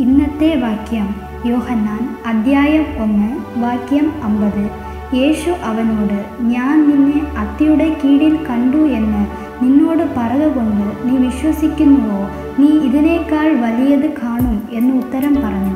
ഇന്നത്തെ വാക്യം യോഹന്നാൻ അദ്ധ്യായം ഒന്ന് വാക്യം അമ്പത്. യേശു അവനോട് ഞാൻ നിന്നെ അത്തിയുടെ കീഴിൽ കണ്ടു എന്ന് നിന്നോട് പറകൊണ്ട് നീ വിശ്വസിക്കുന്നുവോ? നീ ഇതിനേക്കാൾ വലിയത് കാണും എന്ന് ഉത്തരം പറഞ്ഞു.